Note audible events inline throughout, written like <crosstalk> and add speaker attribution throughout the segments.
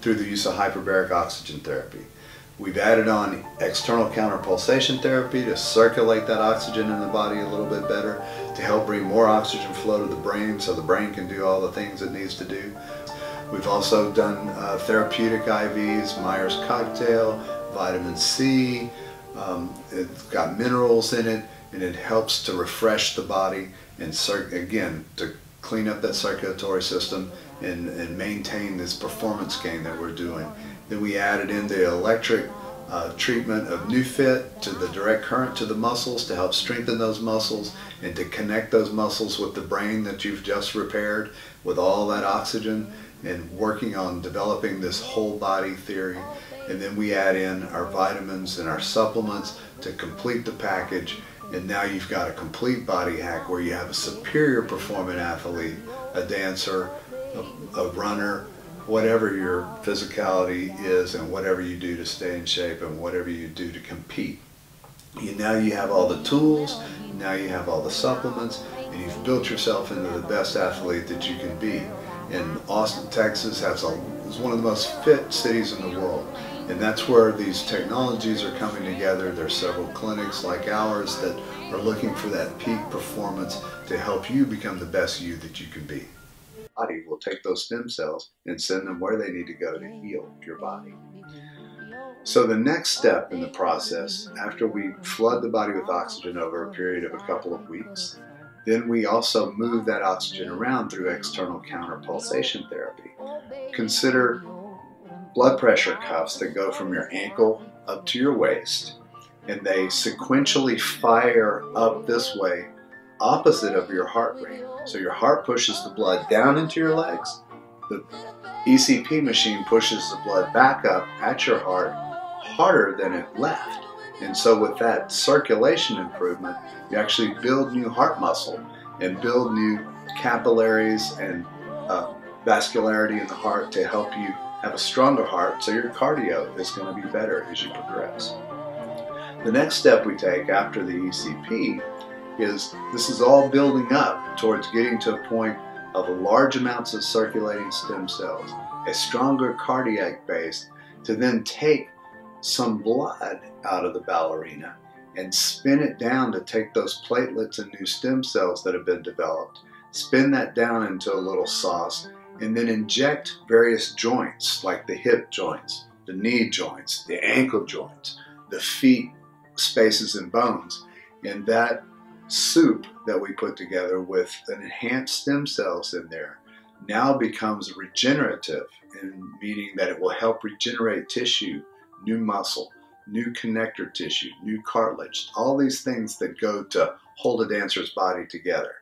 Speaker 1: through the use of hyperbaric oxygen therapy. We've added on external counterpulsation therapy to circulate that oxygen in the body a little bit better, to help bring more oxygen flow to the brain so the brain can do all the things it needs to do. We've also done uh, therapeutic IVs, Myers cocktail, vitamin C, um, it's got minerals in it, and it helps to refresh the body and again to clean up that circulatory system and, and maintain this performance gain that we're doing. Then we added in the electric uh, treatment of NeuFit to the direct current to the muscles to help strengthen those muscles and to connect those muscles with the brain that you've just repaired with all that oxygen and working on developing this whole body theory. And then we add in our vitamins and our supplements to complete the package. And now you've got a complete body hack where you have a superior performing athlete, a dancer, a, a runner, whatever your physicality is and whatever you do to stay in shape and whatever you do to compete. You, now you have all the tools, now you have all the supplements, and you've built yourself into the best athlete that you can be. And Austin, Texas has a, is one of the most fit cities in the world. And that's where these technologies are coming together. There's several clinics like ours that are looking for that peak performance to help you become the best you that you can be body will take those stem cells and send them where they need to go to heal your body. So the next step in the process, after we flood the body with oxygen over a period of a couple of weeks, then we also move that oxygen around through external counterpulsation therapy. Consider blood pressure cuffs that go from your ankle up to your waist, and they sequentially fire up this way opposite of your heart rate. So your heart pushes the blood down into your legs. The ECP machine pushes the blood back up at your heart harder than it left. And so with that circulation improvement, you actually build new heart muscle and build new capillaries and uh, vascularity in the heart to help you have a stronger heart so your cardio is going to be better as you progress. The next step we take after the ECP is this is all building up towards getting to a point of large amounts of circulating stem cells, a stronger cardiac base, to then take some blood out of the ballerina and spin it down to take those platelets and new stem cells that have been developed, spin that down into a little sauce, and then inject various joints like the hip joints, the knee joints, the ankle joints, the feet spaces and bones. And that soup that we put together with an enhanced stem cells in there now becomes regenerative, in meaning that it will help regenerate tissue, new muscle, new connector tissue, new cartilage, all these things that go to hold a dancer's body together.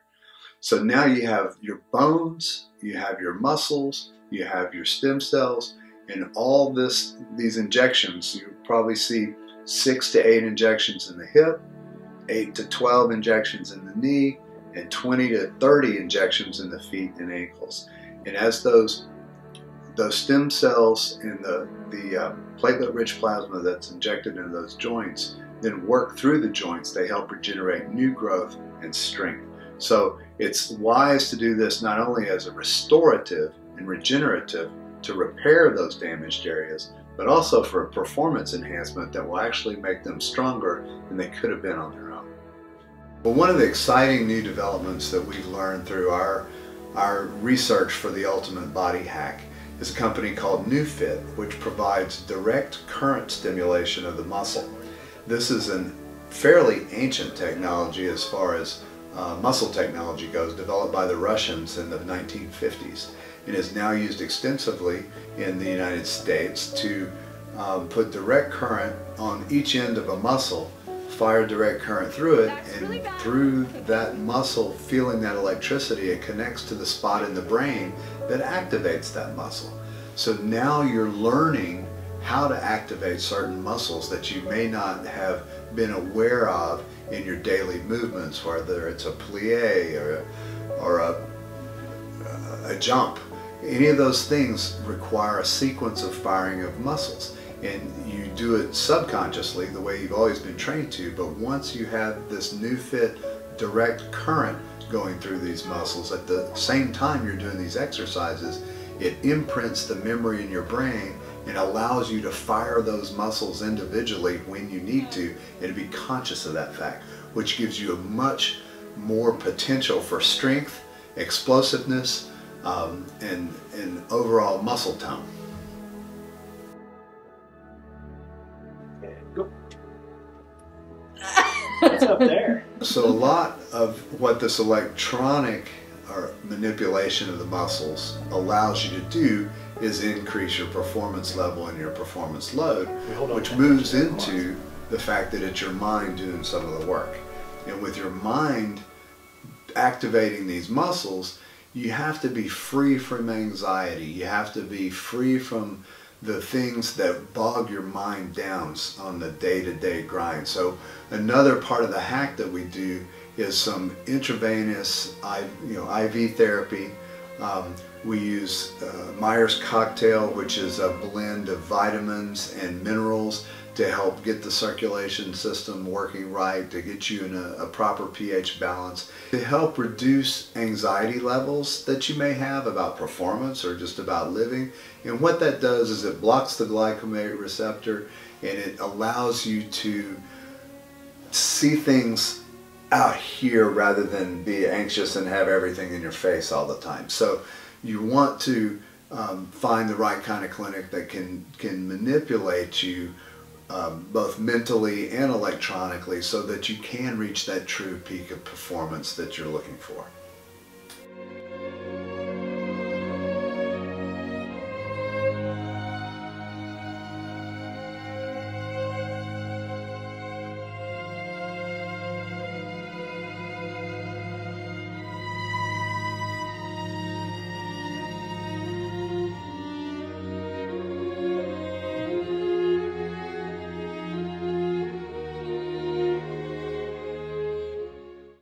Speaker 1: So now you have your bones, you have your muscles, you have your stem cells, and all this these injections. You probably see six to eight injections in the hip, 8 to 12 injections in the knee, and 20 to 30 injections in the feet and ankles. And as those those stem cells in the, the uh, platelet-rich plasma that's injected into those joints then work through the joints, they help regenerate new growth and strength. So it's wise to do this not only as a restorative and regenerative to repair those damaged areas, but also for a performance enhancement that will actually make them stronger than they could have been on their own. well, one of the exciting new developments that we've learned through our, our research for the ultimate body hack is a company called NeuFit, which provides direct current stimulation of the muscle. This is a fairly ancient technology as far as uh, muscle technology goes, developed by the Russians in the 1950s. It is now used extensively in the United States to um, put direct current on each end of a muscle fire direct current through it and through that muscle feeling that electricity it connects to the spot in the brain that activates that muscle so now you're learning how to activate certain muscles that you may not have been aware of in your daily movements whether it's a plie or a, or a, a jump any of those things require a sequence of firing of muscles. And you do it subconsciously the way you've always been trained to but once you have this NeuFit direct current going through these muscles at the same time you're doing these exercises it imprints the memory in your brain and allows you to fire those muscles individually when you need to and to be conscious of that fact, which gives you a much more potential for strength, explosiveness, um, and, and overall muscle tone.
Speaker 2: What's <laughs> up there?
Speaker 1: So a lot of what this electronic or manipulation of the muscles allows you to do is increase your performance level and your performance load, which moves into the fact that it's your mind doing some of the work. And with your mind activating these muscles, you have to be free from anxiety. You have to be free from the things that bog your mind down on the day-to-day grind. So another part of the hack that we do is some intravenous you know, IV therapy. Um, we use uh, Myers cocktail, which is a blend of vitamins and minerals to help get the circulation system working right, to get you in a, a, proper pH balance, to help reduce anxiety levels that you may have about performance or just about living. And what that does is it blocks the glycomate receptor and it allows you to see things out here rather than be anxious and have everything in your face all the time. So you want to um, find the right kind of clinic that can, can manipulate you um, both mentally and electronically so that you can reach that true peak of performance that you're looking for.